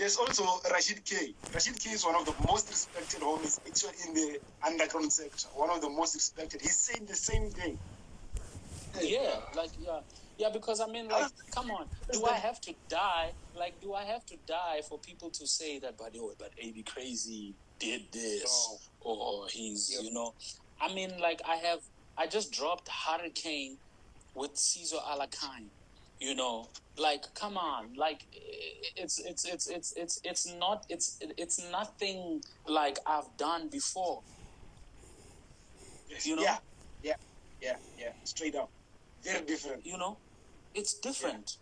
there's also Rashid Kay. Rashid Kay is one of the most respected homies actually in the underground sector. One of the most respected. He's saying the same thing. Yeah, like yeah, yeah. Because I mean, like, come on, do I have to die? Like, do I have to die for people to say that? But oh, but AB Crazy did this, or he's, Yep. you know, I mean, like, I have, I just dropped Hurricane with Caesar Alakine. You know, like, come on, like, it's it's it's it's it's it's not it's it's nothing like I've done before. You know? Yeah, yeah, yeah, yeah. Straight up. Very different. you know? It's different.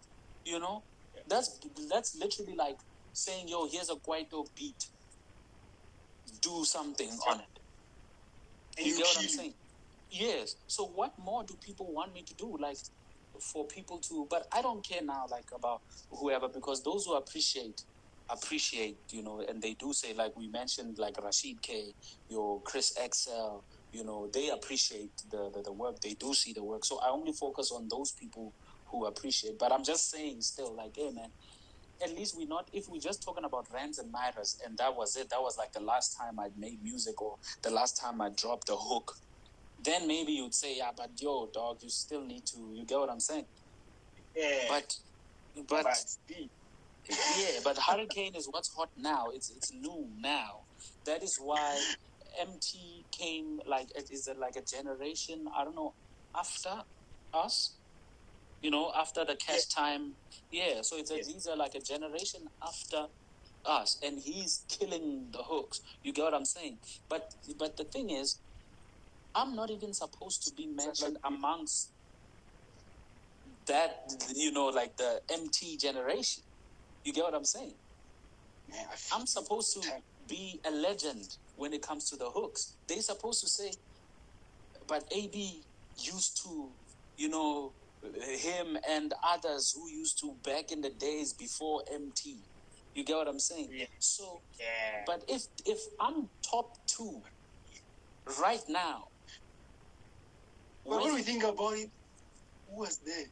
You know? Yeah. that's that's literally like saying yo here's a Kwaito beat. Do something on it. And you you get what i'm saying? Yes. So what more do people want me to do? Like for people to but i don't care now like about whoever because those who appreciate appreciate you know and they do say like we mentioned like Rashid Kay your Chris Excel you know they appreciate the, the the work. They do see the work. So i only focus on those people who appreciate. But i'm just saying still like hey man at least we're not if we're just talking about Rands and Nairas and that was it. That was like the last time i made music or the last time i dropped a hook then maybe you'd say yeah but yo dog you still need to you get what i'm saying Yeah. but but but yeah, but Hurricane is what's hot now. It's it's new now. That is why Emtee came like it is it like a generation I don't know after us. You know, after the cash time. Yeah, so it's a, Yeah. these are like a generation after us, and he's killing the hooks. You get what I'm saying? But but the thing is, I'm not even supposed to be mentioned amongst that you know like the Emtee generation. You get what I'm saying? man, I feel I'm supposed to be a legend when it comes to the hooks. They're supposed to say, but AB used to, you know, him and others who used to back in the days before Emtee. You get what I'm saying? Yeah. So, yeah. but if if I'm top two right now, But when we think about it, who was there?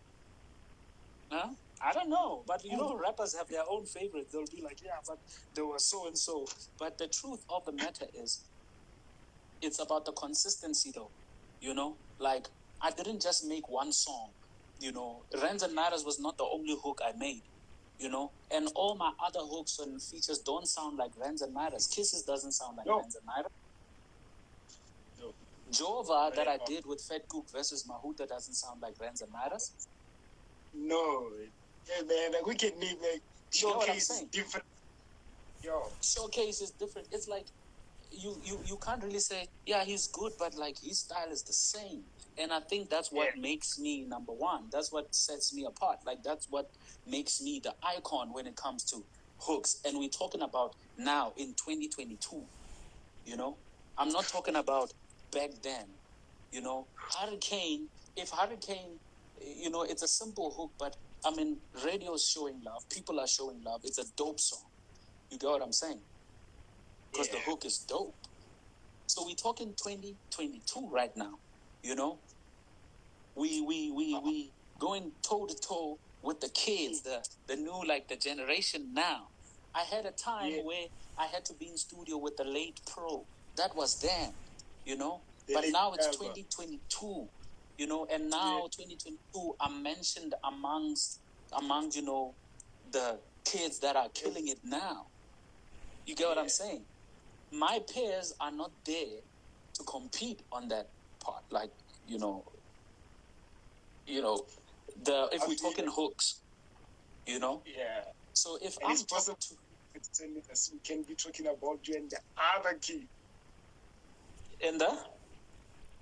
Huh? I don't know, but you know, oh. rappers have their own favorites. They'll be like, "Yeah, but there was so and so." But the truth of the matter is, it's about the consistency, though. You know, like I didn't just make one song. You know, Rands and Nairas was not the only hook I made. You know, and all my other hooks and features don't sound like Rands and Nairas. Kisses doesn't sound like No. Rands and Nairas. Jova that I did with Vetkoek versus Mahoota doesn't sound like Rands and Nairas. No. Yeah, man, like we can name like You know showcase is saying? different. Yo, showcase is different. It's like you you you can't really say yeah he's good, but like his style is the same. And I think that's what Yeah. makes me number one. That's what sets me apart. Like that's what makes me the icon when it comes to hooks. And we're talking about now in 2022. You know, I'm not talking about back then. You know, Hurricane. If Hurricane, you know, it's a simple hook, but I mean, radio's showing love. People are showing love. It's a dope song. You get what I'm saying? Because the hook is dope. So we're talking 2022 right now. You know, we we we we going toe to toe with the kids, the the new like the generation now. I had a time Yeah. where I had to be in studio with the late pro. That was then, you know. But now it's Alba. 2022, you know, and now Yeah. 2022 I'm mentioned amongst among you know the kids that are killing it now. You get what I'm saying? My peers are not there to compete on that part. Like, you know, you know, the if we're talking hooks, you know. yeah. So if And I'm it's possible- two, It's telling us we can be talking about you and the other kid. In the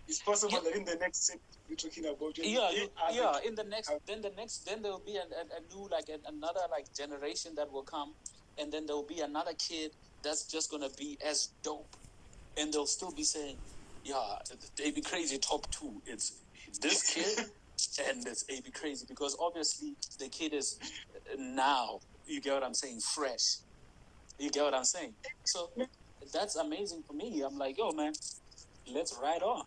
It's possible Yeah. that in the next set we're talking about yeah, you, yeah. In the next, Uh, then the next, then there will be a, a, a new like a, another like generation that will come, and then there will be another kid that's just gonna be as dope, and they'll still be saying, yeah, they be crazy top two. It's this kid and it's AB crazy because obviously the kid is now. You get what I'm saying? Fresh. You get what I'm saying? So that's amazing for me. I'm like, yo, man, let's ride on.